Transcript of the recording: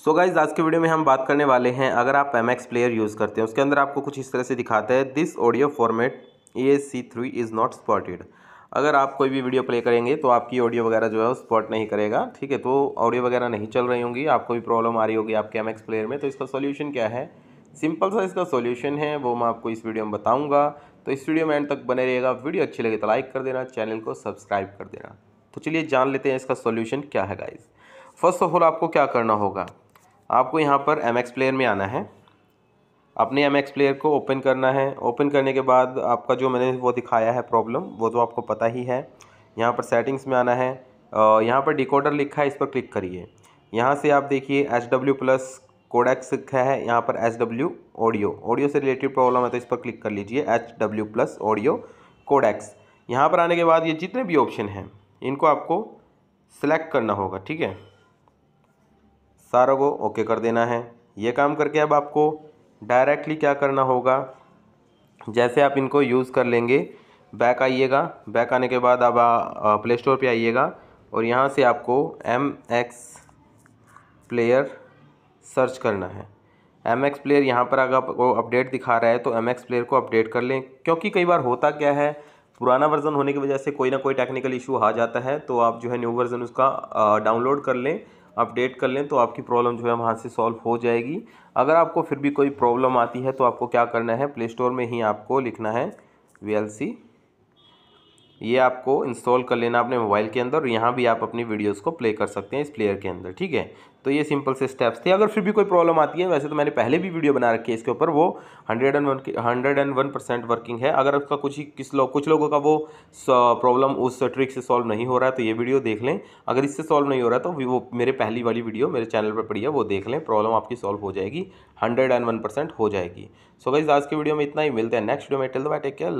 So guys आज के video में हम बात करने वाले हैं अगर आप एम एक्स प्लेयर यूज़ करते हैं, उसके अंदर आपको कुछ इस तरह से दिखाता है this audio format A C three is not supported अगर आप कोई भी वीडियो प्ले करेंगे तो आपकी ऑडियो वगैरह जो है वो स्पॉट नहीं करेगा, ठीक है? तो ऑडियो वगैरह नहीं चल रही होंगी, आपको भी प्रॉब्लम आ रही होगी आपके एम एक्स प्लेयर में। तो इसका सोल्यूशन क्या है? सिंपल सा इसका सोल्यूशन है, वो मैं आपको इस वीडियो में बताऊँगा। तो इस वीडियो में एंड तक बने रहेगा वीडियो अच्छी लगे तो लाइक कर देना चैनल को सब्सक्राइब कर देना। तो चलिए जान लेते हैं इसका सोल्यूशन क्या है गाइज़ फ़र्स्ट ऑफ़ ऑल आपको क्या करना होगा? आपको यहाँ पर एम एक्स प्लेयर में आना है। अपने एम एक्स प्लेयर को ओपन करना है। ओपन करने के बाद आपका जो मैंने वो दिखाया है प्रॉब्लम वो तो आपको पता ही है। यहाँ पर सेटिंग्स में आना है। यहाँ पर डिकोडर लिखा है, इस पर क्लिक करिए। यहाँ से आप देखिए एच डब्ल्यू प्लस कोडेक्स लिखा है। यहाँ पर एच डब्ल्यू ऑडियो ऑडियो से रिलेटेड प्रॉब्लम है तो इस पर क्लिक कर लीजिए। H W plus audio codecs यहाँ पर आने के बाद ये जितने भी ऑप्शन हैं, इनको आपको सिलेक्ट करना होगा, ठीक है? सारों को ओके कर देना है। ये काम करके अब आपको डायरेक्टली क्या करना होगा? जैसे आप इनको यूज़ कर लेंगे बैक आइएगा। बैक आने के बाद अब प्ले स्टोर पर आइएगा और यहाँ से आपको एम एक्स प्लेयर सर्च करना है। एम एक्स प्लेयर यहाँ पर अगर आपको अपडेट दिखा रहा है तो एम एक्स प्लेयर को अपडेट कर लें। क्योंकि कई बार होता क्या है, पुराना वर्ज़न होने की वजह से कोई ना कोई टेक्निकल इशू आ जाता है तो आप जो है न्यू वर्ज़न उसका डाउनलोड कर लें। अपडेट कर लें तो आपकी प्रॉब्लम जो है वहाँ से सॉल्व हो जाएगी। अगर आपको फिर भी कोई प्रॉब्लम आती है तो आपको क्या करना है? प्ले स्टोर में ही आपको लिखना है वीएलसी ये आपको इंस्टॉल कर लेना अपने मोबाइल के अंदर और यहाँ भी आप अपनी वीडियोस को प्ले कर सकते हैं इस प्लेयर के अंदर, ठीक है? तो ये सिंपल से स्टेप्स थे। अगर फिर भी कोई प्रॉब्लम आती है, वैसे तो मैंने पहले भी वीडियो बना रखी है इसके ऊपर, वो hundred and one hundred and one percent working है। अगर उसका कुछ ही, किस लोग कुछ लोगों का वो प्रॉब्लम उस ट्रिक से सॉल्व नहीं हो रहा है तो ये वीडियो देख लें। अगर इससे सॉल्व नहीं हो रहा तो वो मेरे पहली वाली वीडियो मेरे चैनल पर पड़ी है, वो देख लें। प्रॉब्लम आपकी सॉल्व हो जाएगी हंड्रेड एंड वन परसेंट हो जाएगी। सो गाइज़ आज की वीडियो में इतना ही। मिलते हैं नेक्स्ट वीडियो में। Tell the take care